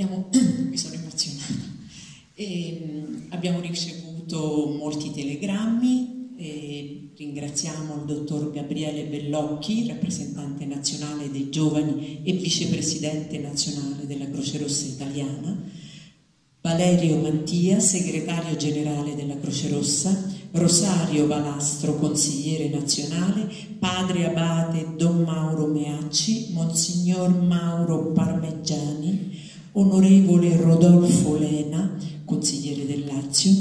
abbiamo, mi sono emozionata, e, abbiamo ricevuto molti telegrammi, ringraziamo il dottor Gabriele Bellocchi, rappresentante nazionale dei giovani e vicepresidente nazionale della Croce Rossa Italiana, Valerio Mattia, segretario generale della Croce Rossa, Rosario Valastro, consigliere nazionale, padre abate Don Mauro Meacci, Monsignor Mauro Parmeggiani, onorevole Rodolfo Lena, consigliere del Lazio,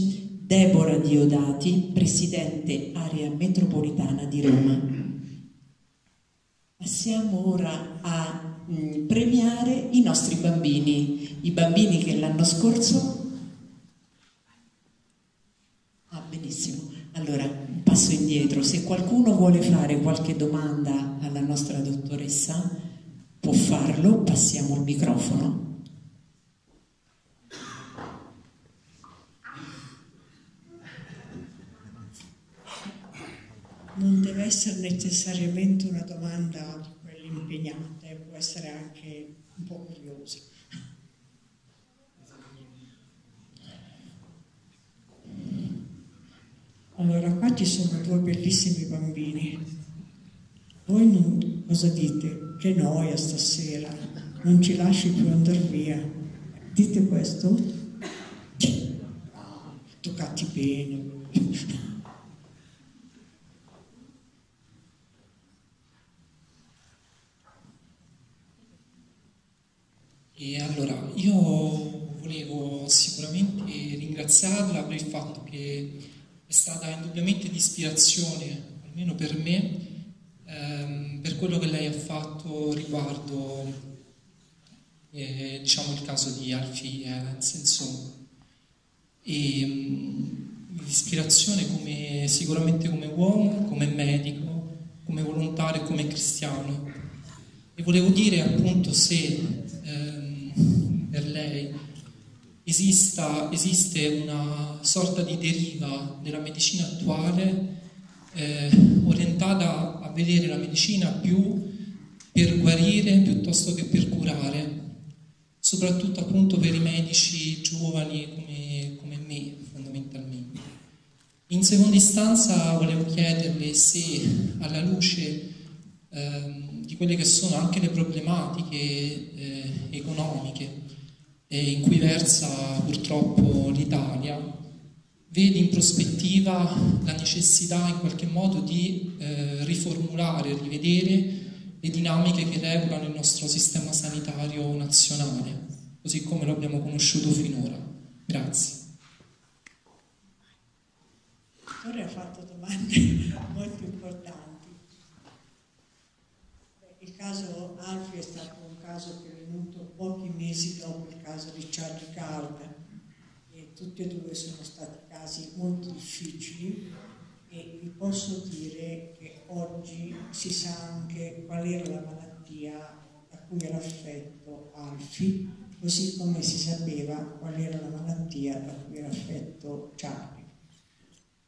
Deborah Diodati, presidente area metropolitana di Roma. Passiamo ora a mm, premiare i nostri bambini, i bambini che l'anno scorso... Ah, benissimo. Allora, un passo indietro. Se qualcuno vuole fare qualche domanda alla nostra dottoressa, può farlo, passiamo il microfono. non deve essere necessariamente una domanda di quelle impegnate, può essere anche un po' curiosa. Allora, qua ci sono due bellissimi bambini. Voi non, cosa dite? Che noia stasera, non ci lasci più andare via. Dite questo? Toccati bene. E allora, io volevo sicuramente ringraziarla per il fatto che è stata indubbiamente di ispirazione, almeno per me, ehm, per quello che lei ha fatto riguardo eh, diciamo il caso di Alfie Evans, insomma. E um, l'ispirazione come, sicuramente come uomo, come medico, come volontario come cristiano. E volevo dire appunto se per lei esista, esiste una sorta di deriva nella medicina attuale eh, orientata a vedere la medicina più per guarire piuttosto che per curare, soprattutto appunto per i medici giovani come, come me fondamentalmente. In seconda istanza volevo chiederle se alla luce eh, di quelle che sono anche le problematiche eh, economiche eh, in cui versa purtroppo l'Italia, vede in prospettiva la necessità in qualche modo di eh, riformulare, rivedere le dinamiche che regolano il nostro sistema sanitario nazionale, così come lo abbiamo conosciuto finora. Grazie. Ora ha fatto domande molto importanti. Il caso Alfio è stato un caso che venuto pochi mesi dopo il caso di Charlie Card e tutti e due sono stati casi molto difficili e vi posso dire che oggi si sa anche qual era la malattia da cui era affetto Alfi, così come si sapeva qual era la malattia da cui era affetto Charlie.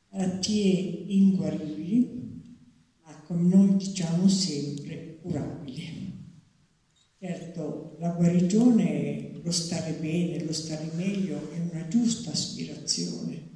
Malattie inguaribili, ma come noi diciamo sempre curabili. Certo, la guarigione, lo stare bene, lo stare meglio è una giusta aspirazione.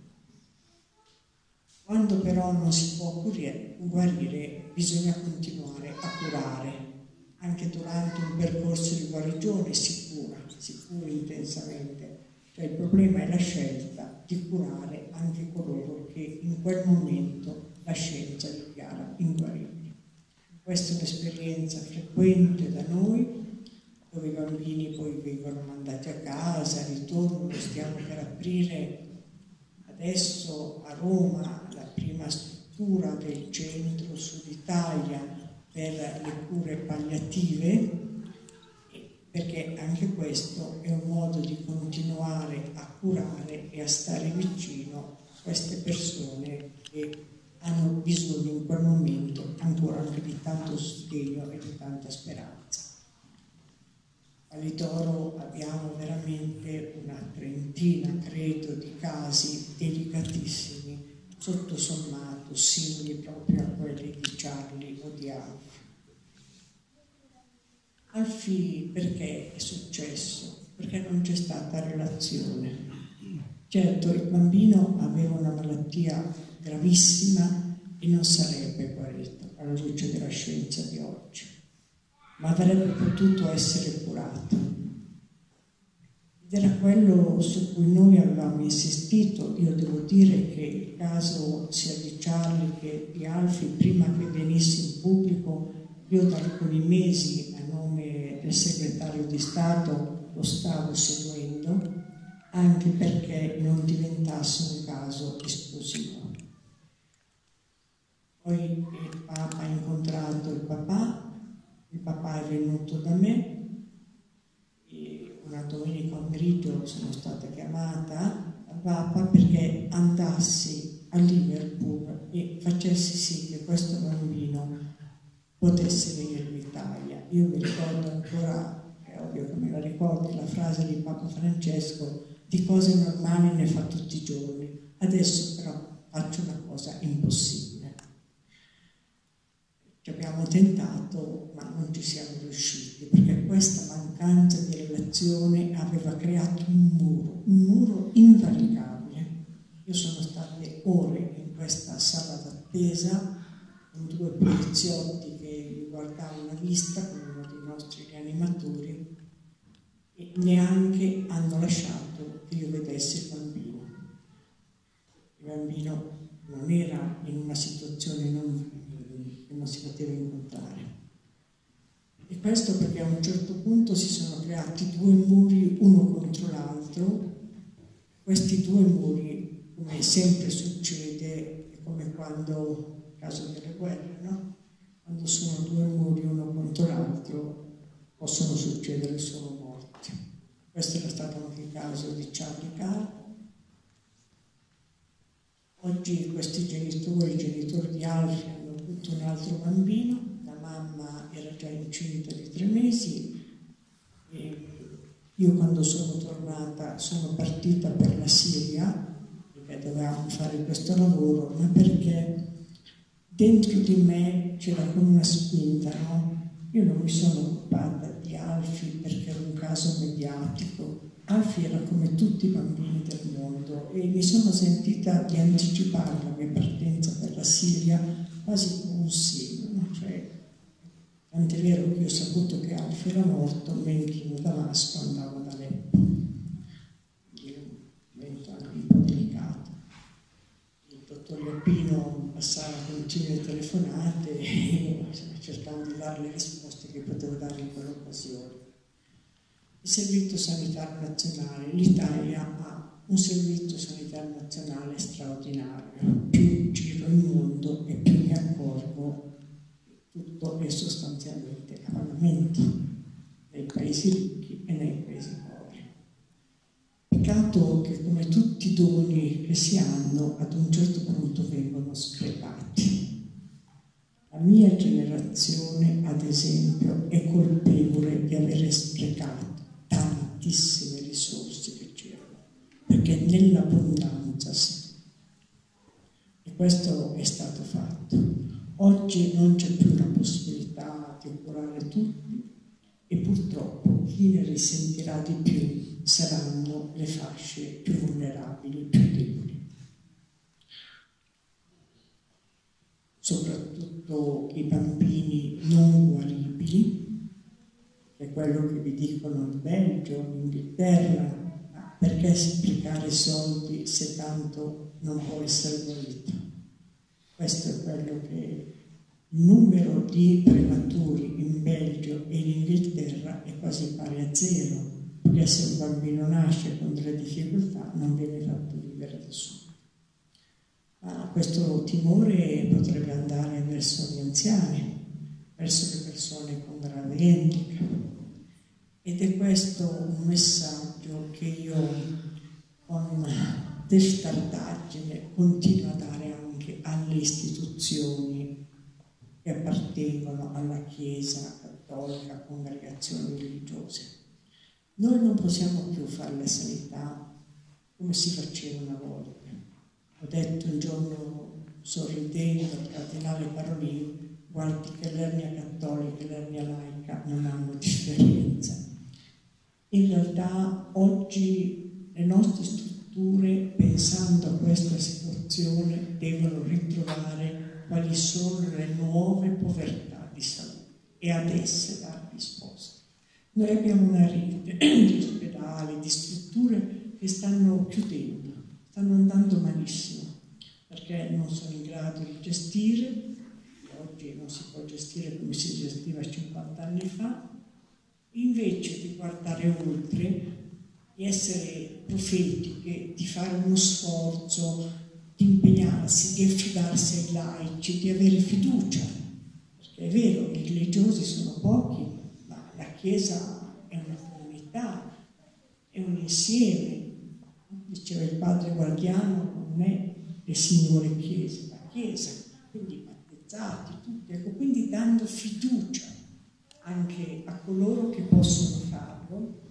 Quando però non si può guarire, bisogna continuare a curare. Anche durante un percorso di guarigione si cura, si cura intensamente. Cioè il problema è la scelta di curare anche coloro che in quel momento la scienza dichiara inguaribili. Questa è un'esperienza frequente da noi dove i bambini poi vengono mandati a casa, ritornano, stiamo per aprire adesso a Roma la prima struttura del centro Sud Italia per le cure palliative, perché anche questo è un modo di continuare a curare e a stare vicino a queste persone che hanno bisogno in quel momento ancora anche di tanto sostegno e di tanta speranza. A Litoro abbiamo veramente una trentina, credo, di casi delicatissimi, sotto sommato simili proprio a quelli di Charlie o di Alfie. Alfie perché è successo? Perché non c'è stata relazione. Certo, il bambino aveva una malattia gravissima e non sarebbe guarito alla luce della scienza di oggi, ma avrebbe potuto essere curato. Ed era quello su cui noi avevamo insistito. Io devo dire che il caso sia di Charlie che di Alfie, prima che venisse in pubblico, io da alcuni mesi a nome del segretario di Stato lo stavo seguendo anche perché non diventasse un caso esplosivo. Poi il Papa ha incontrato il papà, il papà è venuto da me, una domenica pomeriggio sono stata chiamata al Papa perché andassi a Liverpool e facessi sì che questo bambino potesse venire in Italia. Io mi ricordo ancora, è ovvio che me la ricordo, la frase di Papa Francesco, di cose normali ne fa tutti i giorni, adesso però faccio una cosa impossibile. Ci abbiamo tentato, ma non ci siamo riusciti, perché questa mancanza di relazione aveva creato un muro, un muro invalicabile. Io sono state ore in questa sala d'attesa con due poliziotti che mi guardavano a vista, con uno dei nostri rianimatori, e neanche hanno lasciato che io vedessi il bambino. Il bambino non era in una situazione non, non si poteva incontrare. E questo perché a un certo punto si sono creati due muri uno contro l'altro. Questi due muri, come sempre succede, è come quando caso delle guerre, no? Quando sono due muri uno contro l'altro possono succedere solo morti. Questo era stato anche il caso di Charlie Carr. Oggi questi genitori, genitori di avuto un altro bambino, la mamma era già incinta di tre mesi e io quando sono tornata sono partita per la Siria perché dovevamo fare questo lavoro, ma perché dentro di me c'era come una spinta, no? Io non mi sono occupata di Alfie perché era un caso mediatico. Alfie era come tutti i bambini del mondo e mi sono sentita di anticipare la mia partenza per la Siria quasi come un segno, no? cioè, tant'è vero che ho saputo che Alfie era morto mentre in Damasco andavo ad Aleppo. Quindi un momento anche un po' delicato. Il dottor Leppino passava continue telefonate e cercando di dare le risposte che potevo dare in quell'occasione. Il Servizio Sanitario Nazionale, l'Italia ha un Servizio Sanitario Nazionale straordinario, più giro il mondo e più mi accorgo tutto è sostanzialmente a pagamento nei paesi ricchi e nei paesi poveri. Peccato che come tutti i doni che si hanno ad un certo punto vengono sprecati. La mia generazione, ad esempio, è colpevole nell'abbondanza sì. E questo è stato fatto. Oggi non c'è più la possibilità di curare tutti e purtroppo chi ne risentirà di più saranno le fasce più vulnerabili, più deboli. Soprattutto i bambini non guaribili, è quello che vi dicono in Belgio, in Inghilterra, perché sprecare soldi se tanto non può essere guarito? Questo è quello che il numero di prematuri in Belgio e in Inghilterra è quasi pari a zero perché se un bambino nasce con delle difficoltà non viene fatto vivere da solo. Ma questo timore potrebbe andare verso gli anziani, verso le persone con grave handicap. Ed è questo un messaggio che io con testardaggine continuo a dare anche alle istituzioni che appartengono alla Chiesa cattolica, congregazioni religiose noi non possiamo più fare la sanità come si faceva una volta. Ho detto un giorno sorridendo al cardinale Parolini, guardi che l'ernia cattolica e l'ernia laica non hanno differenza. In realtà oggi le nostre strutture, pensando a questa situazione, devono ritrovare quali sono le nuove povertà di salute e ad esse dare risposta. Noi abbiamo una rete di ospedali, di strutture che stanno chiudendo, stanno andando malissimo perché non sono in grado di gestire, oggi non si può gestire come si gestiva 50 anni fa, invece di guardare oltre, di essere profetiche, di fare uno sforzo, di impegnarsi, di affidarsi ai laici, di avere fiducia, perché è vero, i religiosi sono pochi, ma la Chiesa è una comunità, è un insieme. Diceva il padre guardiano, non è le singole chiese, la Chiesa, quindi battezzati, tutti, ecco, quindi dando fiducia anche a coloro che possono farlo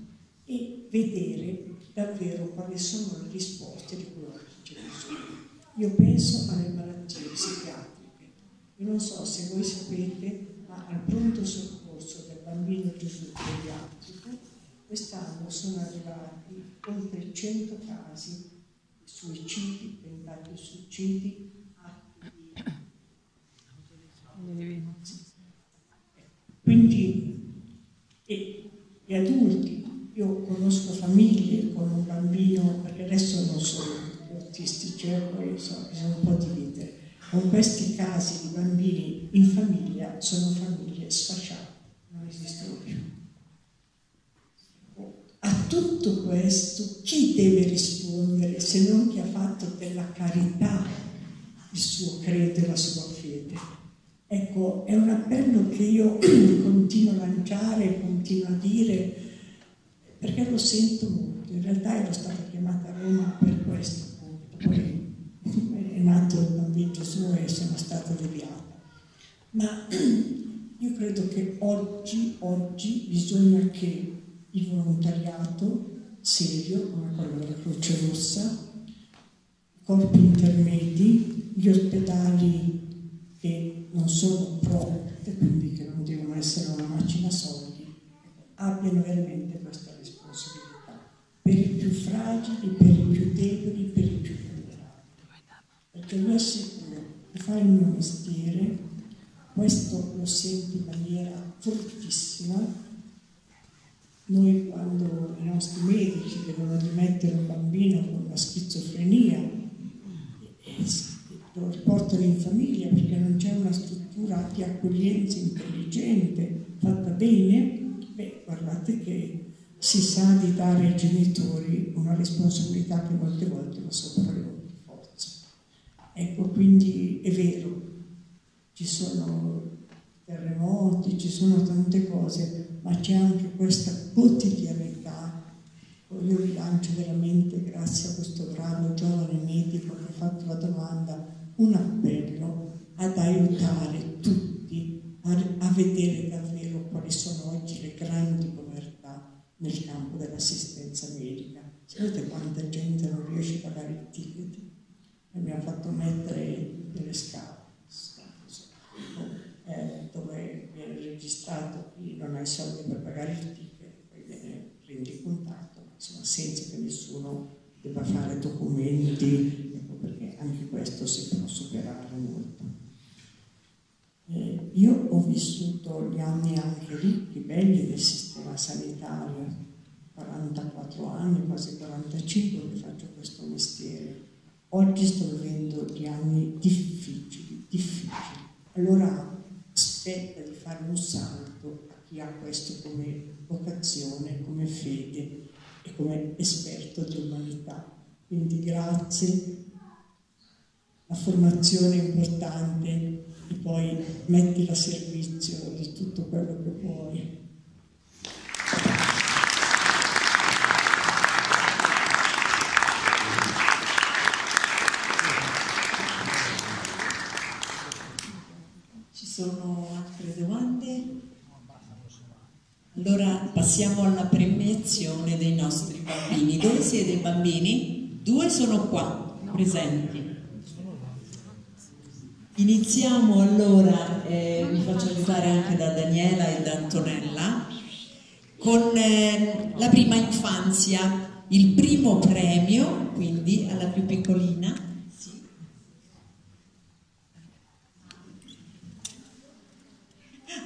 e vedere davvero quali sono le risposte di quello che c'è bisogno. Io penso alle malattie psichiatriche. Io non so se voi sapete, ma al pronto soccorso del bambino Gesù pediatrico quest'anno sono arrivati oltre 100 casi di suicidi, tentati suicidi, quindi e, gli adulti, io conosco famiglie con un bambino, perché adesso non sono autistici, eh, poi so, bisogna un po' dividere, con questi casi di bambini in famiglia sono famiglie sfasciate, non esistono più. A tutto questo chi deve rispondere se non chi ha fatto della carità il suo credo e la sua fede? Ecco, è un appello che io continuo a lanciare, continuo a dire, perché lo sento molto. In realtà ero stata chiamata a Roma per questo appunto. Poi è nato il bambino Gesù e sono stata deviata. Ma io credo che oggi, oggi bisogna che il volontariato serio, come quello della Croce Rossa, i corpi intermedi, gli ospedali che non sono pronte, quindi che non devono essere una macchina soldi, abbiano veramente per i più fragili, per i più deboli, per i più vulnerabili. Perché vi assicuro che fare il mio mestiere, questo lo sento in maniera fortissima. Noi quando i nostri medici devono rimettere un bambino con una schizofrenia, lo riportano in famiglia perché non c'è una struttura di accoglienza intelligente, fatta bene, beh, guardate che si sa di dare ai genitori una responsabilità che molte volte lo sopravvivono di forza. Ecco, quindi è vero, ci sono terremoti, ci sono tante cose, ma c'è anche questa quotidianità. Io vi lancio veramente, grazie a questo bravo giovane medico che ha fatto la domanda, un appello ad aiutare tutti a, a vedere davvero quali sono oggi le grandi povertà nel campo dell'assistenza medica. Sapete quanta gente non riesce a pagare il ticket? Abbiamo fatto mettere delle scale, eh, dove viene registrato chi non ha i soldi per pagare il ticket, poi viene rendicontato, insomma, senza che nessuno debba fare documenti perché anche questo si può superare molto. Io ho vissuto gli anni anche ricchi, belli del sistema sanitario, 44 anni, quasi 45 che faccio questo mestiere. Oggi sto vivendo gli anni difficili, difficili. Allora aspetta di fare un salto a chi ha questo come vocazione, come fede e come esperto di umanità. Quindi grazie la formazione importante e poi mettila a servizio di tutto quello che puoi. Ci sono altre domande? Allora passiamo alla premiazione dei nostri bambini. Dove siete bambini? Due sono qua, presenti. Iniziamo allora, eh, vi faccio aiutare anche da Daniela e da Antonella, con eh, la prima infanzia, il primo premio, quindi alla più piccolina.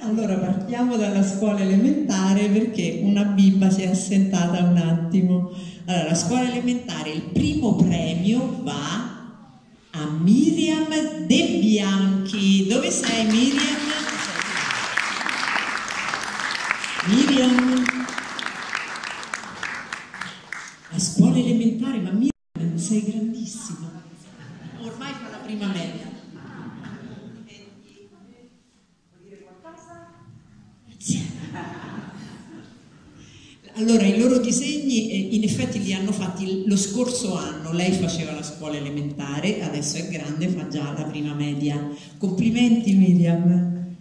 Allora partiamo dalla scuola elementare perché una bimba si è assentata un attimo. Allora, la scuola elementare, il primo premio va a Miriam De Bianchi. Dove sei Miriam? Miriam. La scuola elementare, ma Miriam sei grandissima. Ormai fa la prima media. Allora, i loro disegni eh, in effetti li hanno fatti lo scorso anno, lei faceva la scuola elementare, adesso è grande, fa già la prima media. Complimenti Miriam.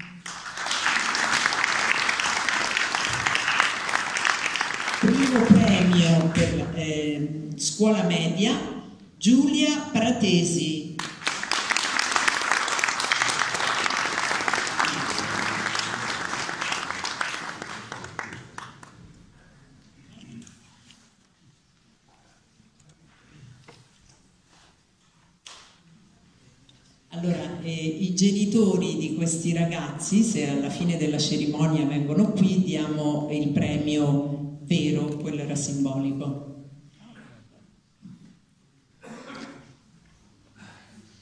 Primo premio per eh, scuola media, Giulia Pratesi. Allora, eh, i di questi ragazzi, se alla fine della cerimonia vengono qui, diamo il premio vero, quello era simbolico.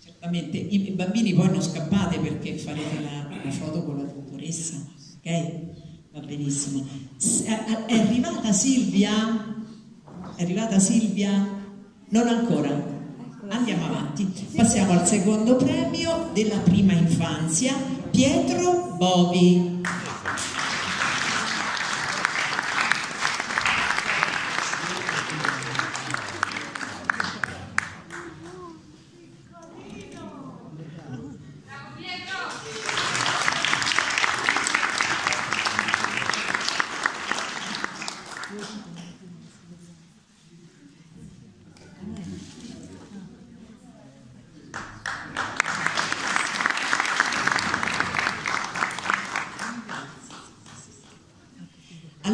Certamente, i bambini poi non scappate perché farete la, la foto con la dottoressa, ok? Va benissimo. È arrivata Silvia? È arrivata Silvia? Non ancora. Andiamo avanti. Passiamo al secondo premio della prima infanzia, Pietro Bovi.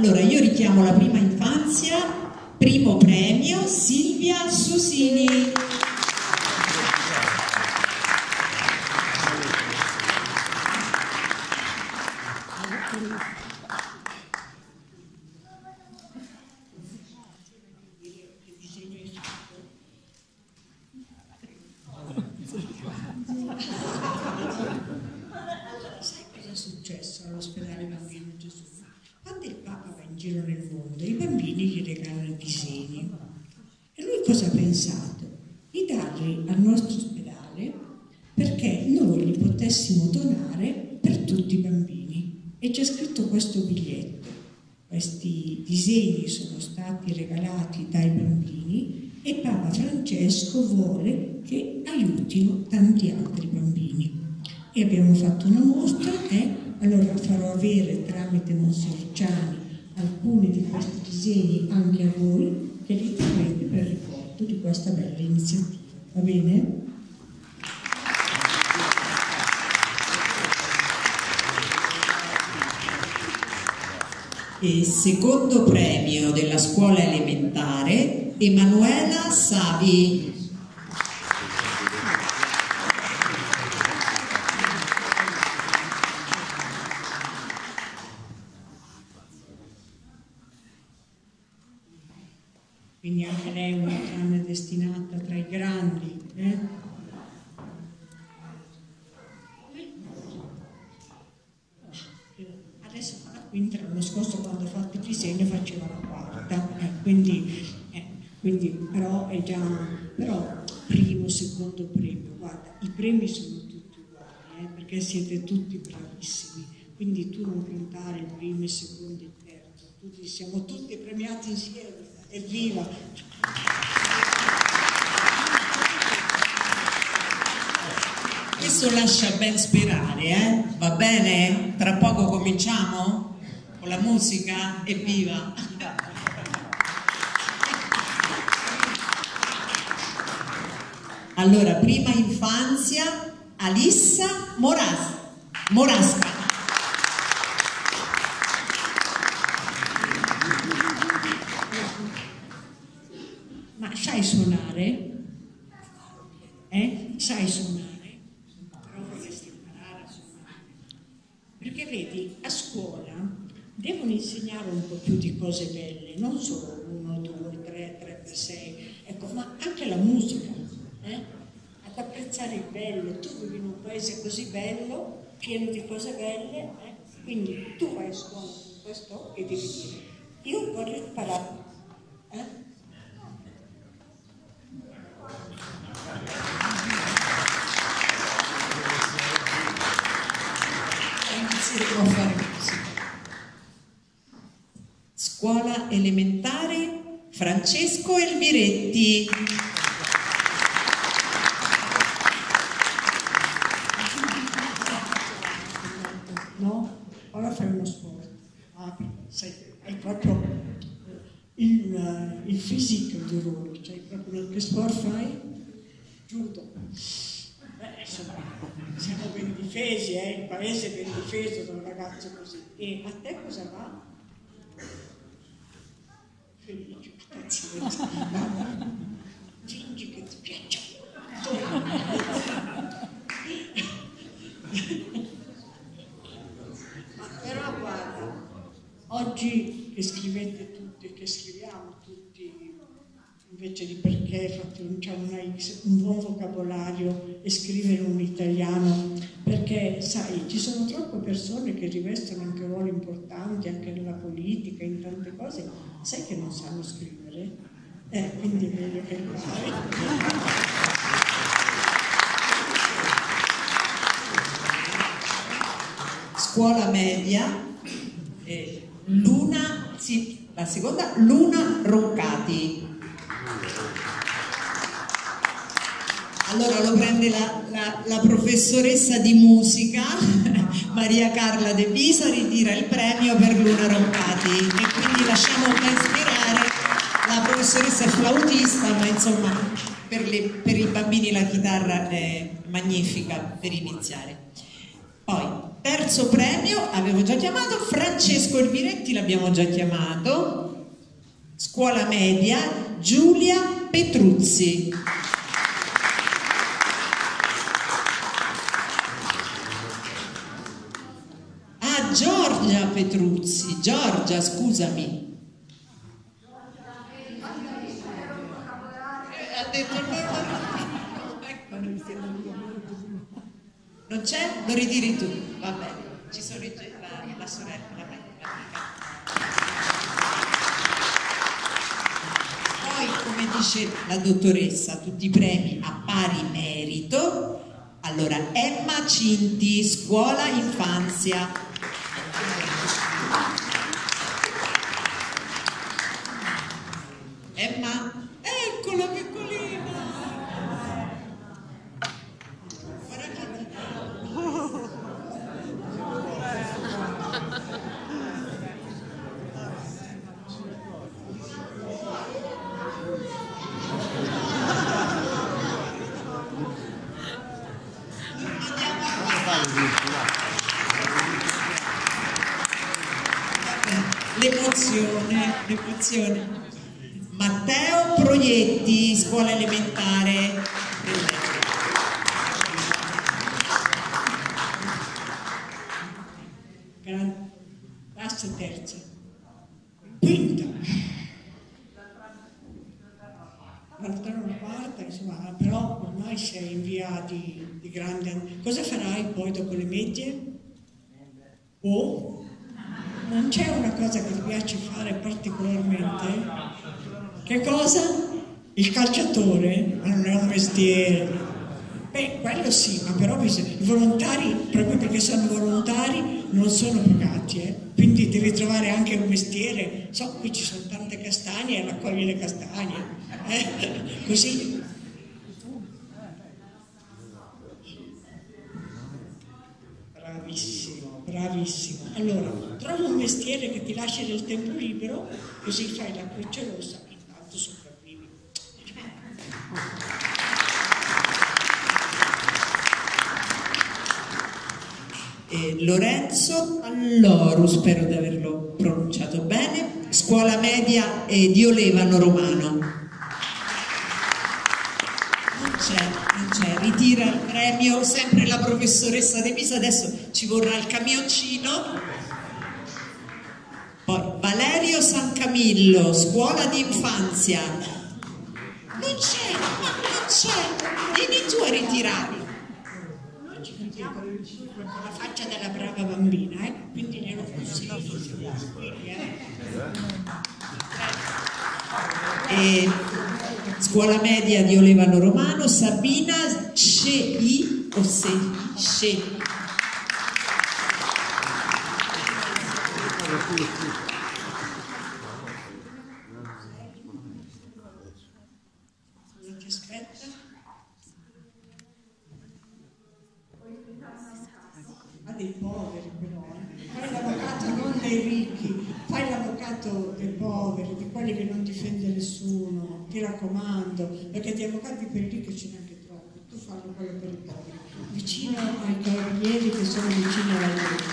Allora, io richiamo la prima infanzia, primo premio, Silvia Susini. Sai cosa è successo all'ospedale Bambino Gesù? Quando il Papa va in giro nel mondo, i bambini gli regalano i disegni. E lui cosa ha pensato? Di darli al nostro ospedale perché noi li potessimo donare per tutti i bambini. E c'è scritto questo biglietto. Questi disegni sono stati regalati dai bambini e Papa Francesco vuole che aiutino tanti altri bambini. E abbiamo fatto una mostra e allora farò avere tramite Monsignor Ciani alcuni di questi disegni anche a voi che li terrete per ricordo di questa bella iniziativa. Va bene? E secondo premio della scuola elementare, Emanuela Savi. Quindi anche lei è una grande destinata tra i grandi. eh? Quinta, l'anno scorso quando ho fatto il disegno faceva la quarta, eh, quindi, eh, quindi però è già, però primo, secondo premio, guarda, i premi sono tutti uguali, eh, perché siete tutti bravissimi, quindi tu non contare il primo, il secondo il terzo, tutti, siamo tutti premiati insieme, evviva! Questo lascia ben sperare, eh? Va bene? Tra poco cominciamo con la musica, evviva! Allora, prima infanzia, Alissa Moras Morasca. Ma sai suonare? Eh? Sai suonare? Insegnare un po' più di cose belle, non solo uno, due, tre, tre per sei, ecco, ma anche la musica, eh? ad apprezzare il bello. Tu vivi in un paese così bello, pieno di cose belle, eh? quindi tu vai a scuola questo e devi dire, io voglio imparare. Eh? Elementare Francesco Elviretti. No? Ora fai uno sport. Ah, sai, hai proprio il, eh, il fisico di ruolo, cioè proprio che sport fai? Insomma, siamo ben difesi, eh? il paese è ben difeso da un ragazzo così. E a te cosa va? Felice, che ti piaccia. Ma però guarda, oggi che scrivete tutti, che scriviamo tutti, invece di perché facciamo una X, un buon vocabolario e scrivere un italiano, perché sai, ci sono troppe persone che rivestono anche ruoli importanti, anche nella politica, in tante cose, sai che non sanno scrivere? Eh, quindi è meglio che impari. Scuola media eh, Luna, sì, la seconda Luna Roncati. Allora lo prende la, la- la professoressa di musica Maria Carla De Pisa, ritira il premio per Luna Roncati e quindi lasciamo po' ispirare la professoressa flautista, ma insomma per, le- per i bambini la chitarra è magnifica per iniziare. Poi, terzo premio, avevo già chiamato, Francesco Elviretti l'abbiamo già chiamato, scuola media, Giulia Petruzzi. Giorgia Petruzzi, Giorgia, scusami. Ha detto il mio Non c'è? Lo ritiri tu, va bene. Ci sono i- la, la sorella, la. Poi, come dice la dottoressa, tutti i premi a pari merito. Allora, Emma Cinti, scuola infanzia. L'emozione, l'emozione. Matteo Proietti, scuola elementare. Basta terza. Quinta. L'altra non quarta, insomma, però ormai sei in via di, di grande... Cosa farai poi dopo le medie? O? Non c'è una cosa che ti piace fare particolarmente? Che cosa? Il calciatore? Ma non è un mestiere. Beh, quello sì, ma però bisogna- i volontari, proprio perché sono volontari, non sono pagati, eh. quindi devi trovare anche un mestiere. So, qui ci sono tante castagne raccogli le castagne. eh. Così. Bravissimo, bravissimo. Allora, trova un mestiere che ti lasci del tempo libero, così fai la croce rossa e intanto sopravvivi. E Lorenzo Alloru, spero di averlo pronunciato bene, scuola media eh, di Olevano Romano. c'è, non c'è, ritira il premio sempre professoressa De Pisa, adesso ci vorrà il camioncino. Poi Valerio San Camillo, scuola di infanzia. Non c'è, non c'è, vieni tu a ritirarlo. La faccia della brava bambina, eh? quindi glielo consiglio. E scuola media di Olevano Romano, Sabina Scei o Se? Che. Ma dei poveri però, eh. Fai l'avvocato non dei ricchi, fai l'avvocato dei poveri, di quelli che non difende nessuno, ti raccomando, perché di avvocati per i ricchi ce n'è anche troppi, tu fallo quello poveri, vicino ai carabinieri che sono vicino alla legge.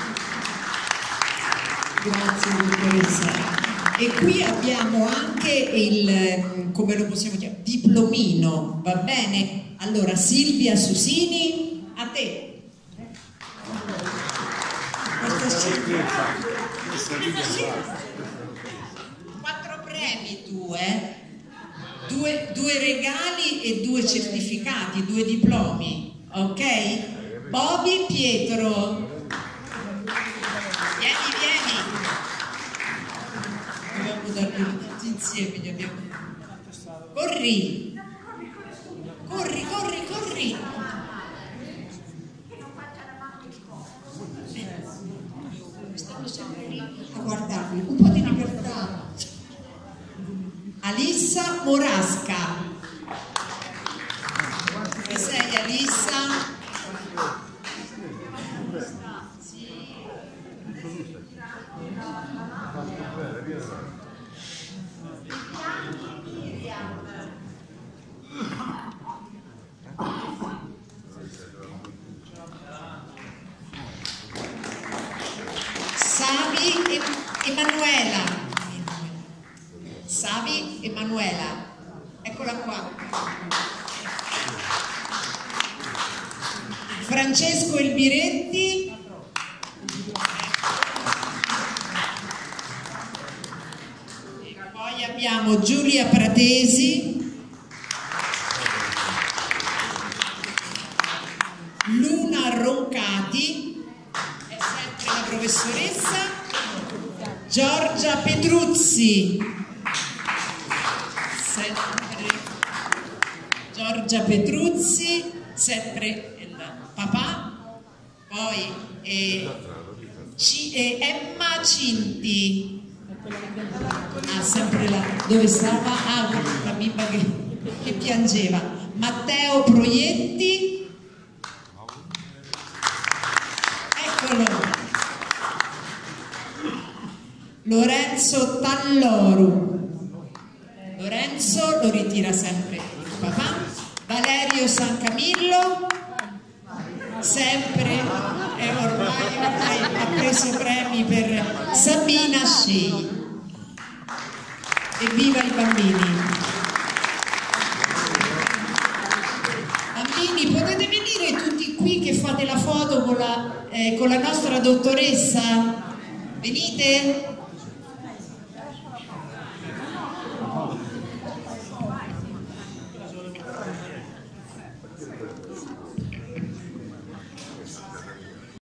Grazie dottoressa. E qui abbiamo anche il, eh, come lo possiamo chiamare, diplomino, va bene? Allora Silvia Susini, a te. Questa. Quattro premi tu, eh? Due, due regali e due certificati, due diplomi, ok? Bobby Pietro. Vieni, vieni. Dobbiamo darli tutti insieme, li abbiamo. Corri. Corri, corri, corri. stanno sempre lì a guardarmi, un po' di libertà. Alissa Morasca. Dove sei Alissa? Savi e Emanuela. Savi Emanuela. Eccola qua. Francesco. E eh, eh, Emma Cinti, ah, sempre la, dove stava? Ah, la bimba che, che piangeva, Matteo Proietti, Eccolo. Lorenzo Talloru. Lorenzo lo ritira sempre il papà. Valerio San Camillo. Sempre e ormai, ormai ha preso premi per Sabina Scei. Evviva i bambini! Bambini, potete venire tutti qui che fate la foto con la, eh, con la nostra dottoressa? Venite?